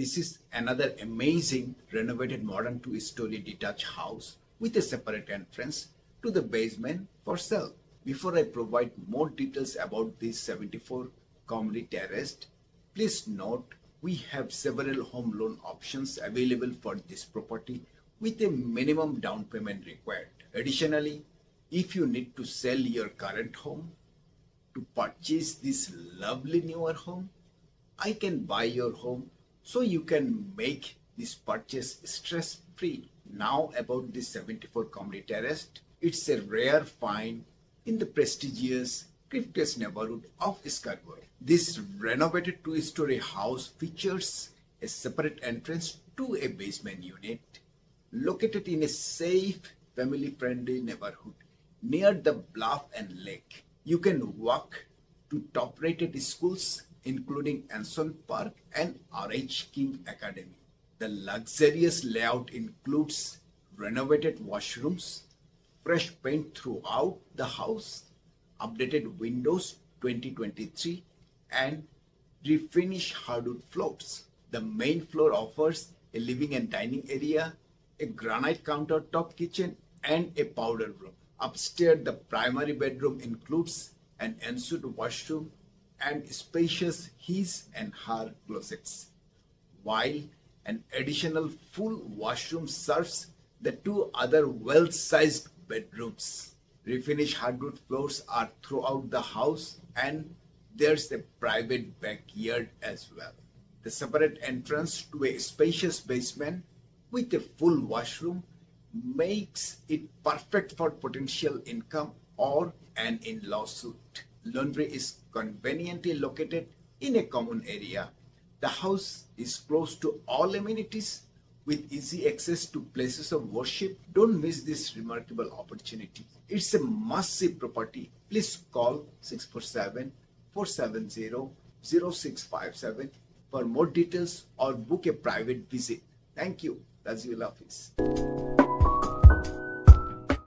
This is another amazing renovated modern two-story detached house with a separate entrance to the basement for sale. Before I provide more details about this 74 Comrie Terrace, please note we have several home loan options available for this property with a minimum down payment required. Additionally, if you need to sell your current home to purchase this lovely newer home, I can buy your home so you can make this purchase stress free. Now about this 74 Comrie Terrace, it's a rare find in the prestigious Cliffcrest neighborhood of Scarborough. This renovated two-story house features a separate entrance to a basement unit located in a safe, family-friendly neighborhood near the bluff and lake. You can walk to top-rated schools including Anson Park and RH King Academy. The luxurious layout includes renovated washrooms, fresh paint throughout the house, updated windows 2023 and refinished hardwood floors. The main floor offers a living and dining area, a granite countertop kitchen and a powder room. Upstairs, the primary bedroom includes an ensuite washroom and spacious his and her closets, while an additional full washroom serves the two other well-sized bedrooms. Refinished hardwood floors are throughout the house and there's a private backyard as well. The separate entrance to a spacious basement with a full washroom makes it perfect for potential income or an in-law suite. Laundry is conveniently located in a common area. The house is close to all amenities with easy access to places of worship. Don't miss this remarkable opportunity. It's a must-see property. Please call 647 470 0657 for more details or book a private visit. Thank you. Raziul Afiz.